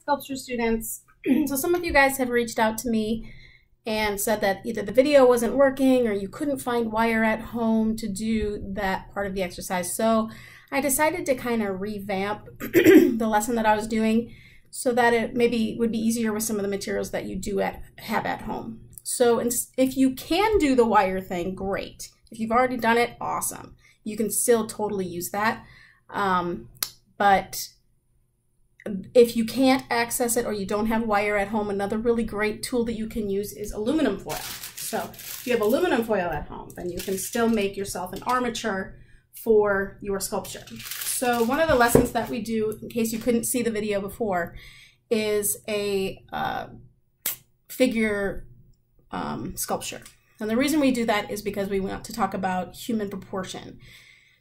Sculpture students. so some of you guys have reached out to me and said that either the video wasn't working or you couldn't find wire at home to do that part of the exercise. So I decided to kind of revamp the lesson that I was doing so that it maybe would be easier with some of the materials that you do at, have at home. So if you can do the wire thing, great. If you've already done it, awesome. You can still totally use that. Um, but if you can't access it or you don't have wire at home, another really great tool that you can use is aluminum foil. So if you have aluminum foil at home, then you can still make yourself an armature for your sculpture. So one of the lessons that we do, in case you couldn't see the video before, is a uh, figure um, sculpture. And the reason we do that is because we want to talk about human proportion.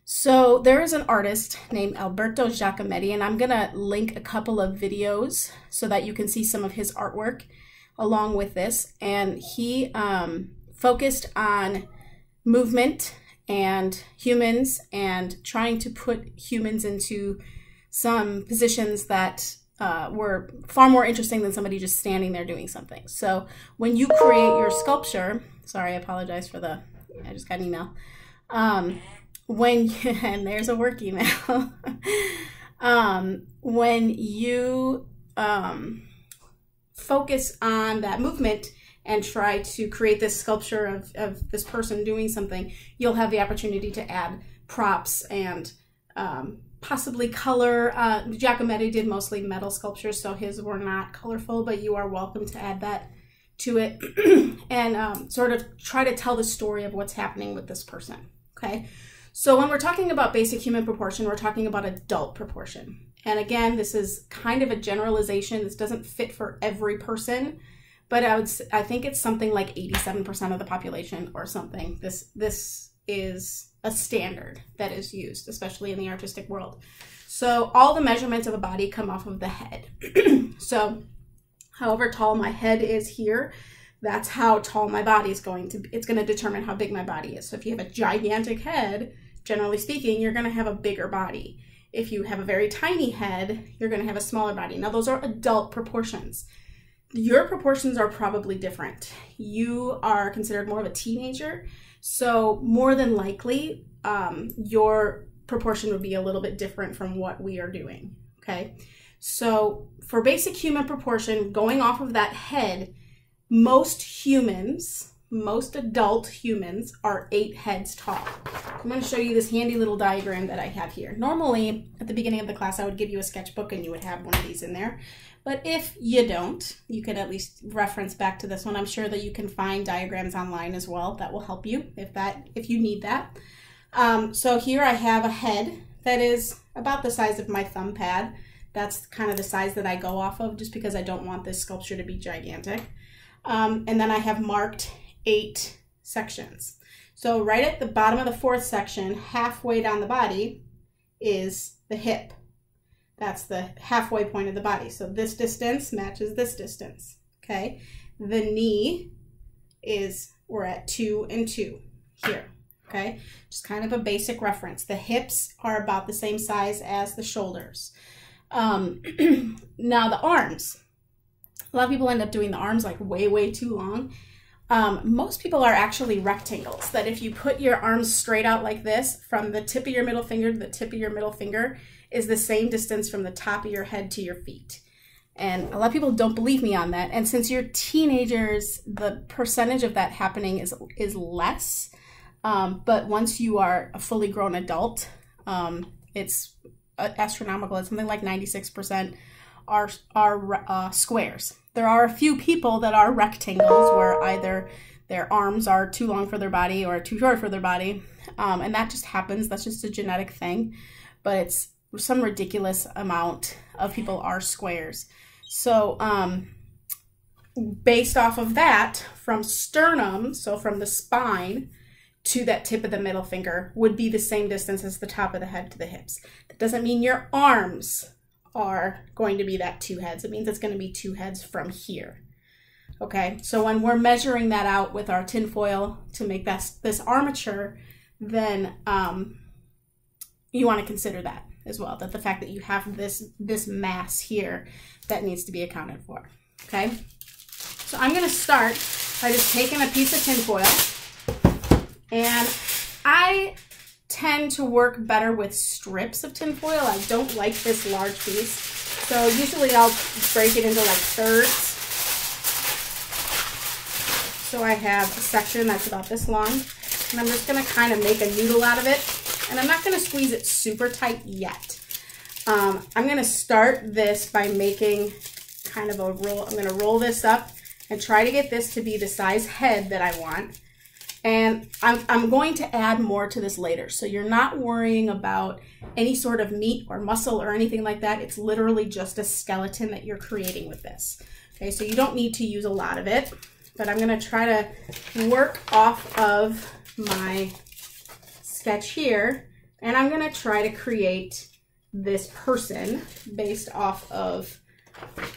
So there is an artist named Alberto Giacometti, and I'm going to link a couple of videos so that you can see some of his artwork along with this. And he um, focused on movement and humans and trying to put humans into some positions that uh, were far more interesting than somebody just standing there doing something. So when you create your sculpture, sorry, I apologize for the, I just got an email. Um, when you, and there's a work email um, when you um, focus on that movement and try to create this sculpture of, of this person doing something you'll have the opportunity to add props and um, possibly color. Uh, giacometti did mostly metal sculptures so his were not colorful but you are welcome to add that to it. And um, sort of try to tell the story of what's happening with this person okay so when we're talking about basic human proportion, we're talking about adult proportion. And again, this is kind of a generalization. This doesn't fit for every person, but I would I think it's something like 87% of the population or something. This this is a standard that is used, especially in the artistic world. So all the measurements of a body come off of the head. so however tall my head is here, that's how tall my body is going to be. It's going to determine how big my body is. So if you have a gigantic head, generally speaking, you're going to have a bigger body. If you have a very tiny head, you're going to have a smaller body. Now, those are adult proportions. Your proportions are probably different. You are considered more of a teenager, so more than likely, um, your proportion would be a little bit different from what we are doing. Okay, so for basic human proportion, going off of that head, most humans most adult humans are eight heads tall. I'm going to show you this handy little diagram that I have here. Normally, at the beginning of the class, I would give you a sketchbook and you would have one of these in there. But if you don't, you can at least reference back to this one. I'm sure that you can find diagrams online as well. That will help you if that if you need that. Um, so here I have a head that is about the size of my thumb pad. That's kind of the size that I go off of just because I don't want this sculpture to be gigantic. Um, and then I have marked eight sections. So right at the bottom of the fourth section, halfway down the body, is the hip. That's the halfway point of the body. So this distance matches this distance, okay? The knee is, we're at two and two here, okay? Just kind of a basic reference. The hips are about the same size as the shoulders. Um, now the arms. A lot of people end up doing the arms like way, way too long. Um, most people are actually rectangles, that if you put your arms straight out like this, from the tip of your middle finger to the tip of your middle finger is the same distance from the top of your head to your feet. And a lot of people don't believe me on that. And since you're teenagers, the percentage of that happening is, is less. Um, but once you are a fully grown adult, um, it's uh, astronomical. It's something like 96% are, are uh, squares. There are a few people that are rectangles where either their arms are too long for their body or too short for their body. Um, and that just happens. That's just a genetic thing. But it's some ridiculous amount of people are squares. So, um, based off of that, from sternum, so from the spine to that tip of the middle finger, would be the same distance as the top of the head to the hips. That doesn't mean your arms are going to be that two heads. It means it's going to be two heads from here. Okay, so when we're measuring that out with our tinfoil to make this, this armature, then um, you want to consider that. as well. That the fact that you have this, this mass here that needs to be accounted for, okay? So I'm gonna start by just taking a piece of tinfoil and I tend to work better with strips of tinfoil. I don't like this large piece. So usually I'll break it into like thirds. So I have a section that's about this long. And I'm just gonna kind of make a noodle out of it. And I'm not gonna squeeze it super tight yet. Um, I'm gonna start this by making kind of a roll. I'm gonna roll this up and try to get this to be the size head that I want. And I'm, I'm going to add more to this later. So you're not worrying about any sort of meat or muscle or anything like that. It's literally just a skeleton that you're creating with this. Okay, so you don't need to use a lot of it, but I'm gonna try to work off of my sketch here, and I'm gonna try to create this person based off of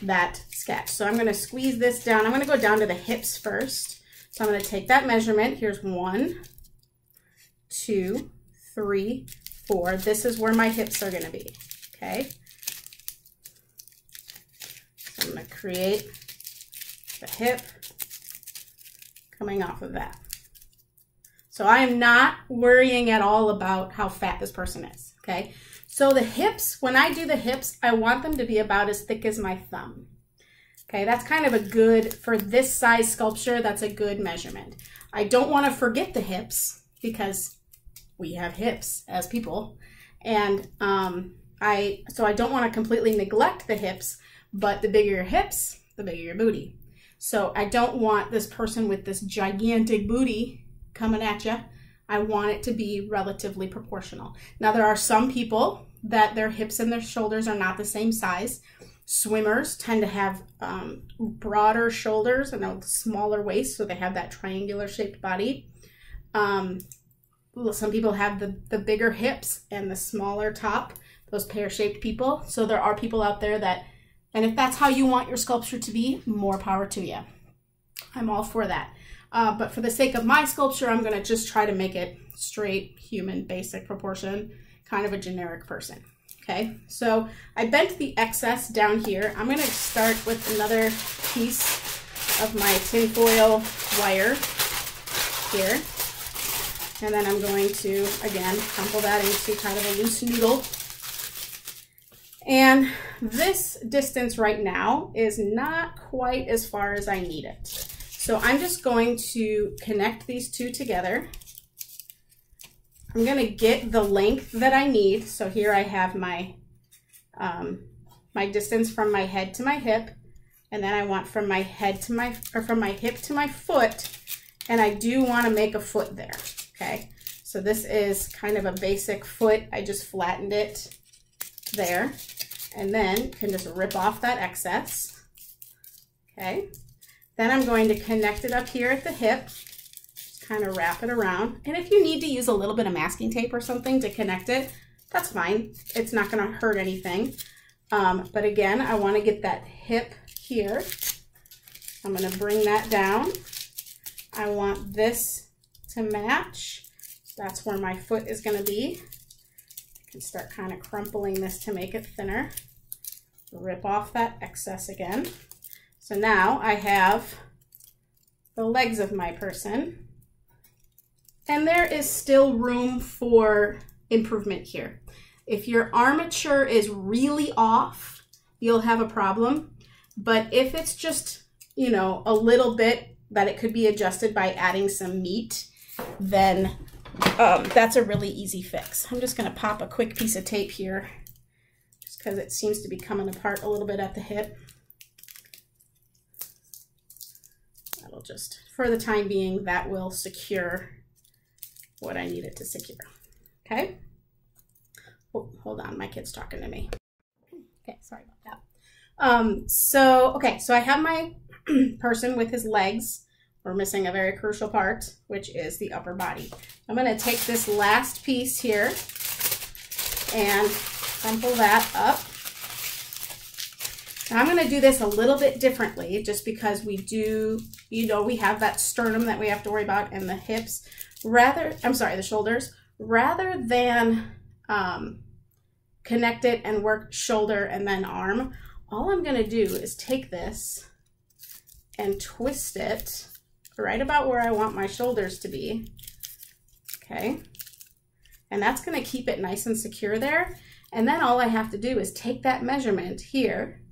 that sketch. So I'm gonna squeeze this down. I'm gonna go down to the hips first. So I'm going to take that measurement. Here's one, two, three, four. This is where my hips are going to be. Okay. So I'm going to create the hip coming off of that. So I am not worrying at all about how fat this person is. Okay. So the hips, when I do the hips, I want them to be about as thick as my thumb. Okay, that's kind of a good, for this size sculpture, that's a good measurement. I don't want to forget the hips because we have hips as people. And um, I, so I don't want to completely neglect the hips, but the bigger your hips, the bigger your booty. So I don't want this person with this gigantic booty coming at you. I want it to be relatively proportional. Now there are some people that their hips and their shoulders are not the same size. Swimmers tend to have um, broader shoulders and a smaller waist, so they have that triangular shaped body. Um, some people have the, the bigger hips and the smaller top, those pear-shaped people. So there are people out there that, and if that's how you want your sculpture to be, more power to you. I'm all for that. Uh, but for the sake of my sculpture, I'm gonna just try to make it straight, human, basic proportion, kind of a generic person. Okay, so I bent the excess down here. I'm gonna start with another piece of my tinfoil wire here. And then I'm going to, again, crumple that into kind of a loose noodle. And this distance right now is not quite as far as I need it. So I'm just going to connect these two together I'm going to get the length that I need. So here I have my, um, my distance from my head to my hip. And then I want from my head to my, or from my hip to my foot. And I do want to make a foot there. Okay. So this is kind of a basic foot. I just flattened it there. And then can just rip off that excess. Okay. Then I'm going to connect it up here at the hip kind of wrap it around. And if you need to use a little bit of masking tape or something to connect it, that's fine. It's not going to hurt anything. Um, but again, I want to get that hip here. I'm going to bring that down. I want this to match. That's where my foot is going to be. I can start kind of crumpling this to make it thinner. Rip off that excess again. So now I have the legs of my person. And there is still room for improvement here. If your armature is really off, you'll have a problem. But if it's just, you know, a little bit that it could be adjusted by adding some meat, then um, that's a really easy fix. I'm just gonna pop a quick piece of tape here just because it seems to be coming apart a little bit at the hip. That'll just, for the time being, that will secure what I need it to secure. Okay. Oh, hold on, my kid's talking to me. Okay, sorry about that. Um, so, okay, so I have my person with his legs. We're missing a very crucial part, which is the upper body. I'm gonna take this last piece here and crumple that up. Now I'm gonna do this a little bit differently just because we do, you know, we have that sternum that we have to worry about and the hips rather, I'm sorry, the shoulders, rather than um, connect it and work shoulder and then arm, all I'm gonna do is take this and twist it right about where I want my shoulders to be. Okay. And that's gonna keep it nice and secure there. And then all I have to do is take that measurement here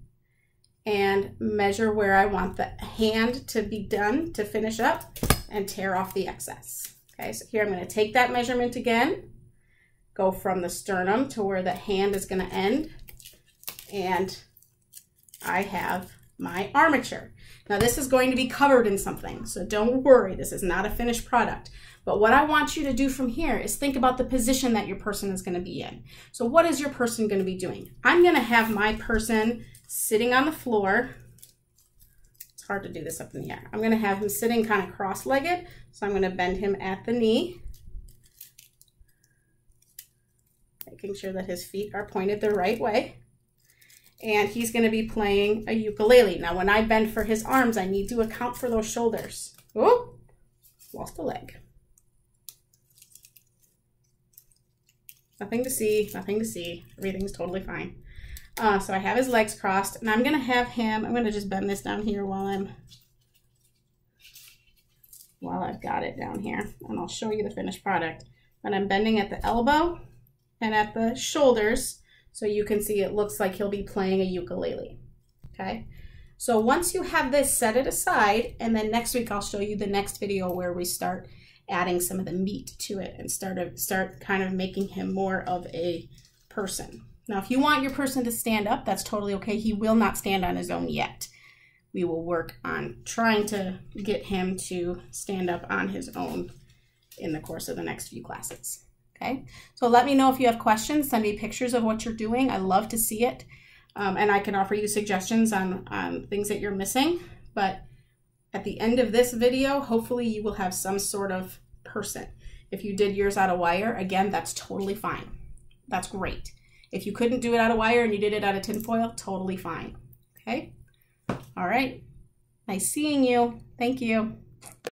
and measure where I want the hand to be done to finish up and tear off the excess. Okay, so here I'm gonna take that measurement again, go from the sternum to where the hand is gonna end, and I have my armature. Now this is going to be covered in something, so don't worry, this is not a finished product. But what I want you to do from here is think about the position that your person is gonna be in. So what is your person gonna be doing? I'm gonna have my person sitting on the floor. Hard to do this up in the air. I'm gonna have him sitting kind of cross-legged, so I'm gonna bend him at the knee. Making sure that his feet are pointed the right way and he's going to be playing a ukulele. Now, when I bend for his arms, I need to account for those shoulders. Oh, lost a leg. Nothing to see, nothing to see. Everything's totally fine. Uh, so I have his legs crossed, and I'm going to have him, I'm going to just bend this down here while I'm, while I've got it down here, and I'll show you the finished product. But I'm bending at the elbow and at the shoulders, so you can see it looks like he'll be playing a ukulele, okay? So once you have this, set it aside, and then next week I'll show you the next video where we start adding some of the meat to it and start, of, start kind of making him more of a person. Now, if you want your person to stand up, that's totally okay. He will not stand on his own yet. We will work on trying to get him to stand up on his own in the course of the next few classes. Okay, so let me know if you have questions. Send me pictures of what you're doing. I love to see it. Um, and I can offer you suggestions on, on things that you're missing. But at the end of this video, hopefully you will have some sort of person. If you did yours out of wire, again, that's totally fine. That's great. If you couldn't do it out of wire and you did it out of tinfoil, totally fine. Okay? All right. Nice seeing you. Thank you.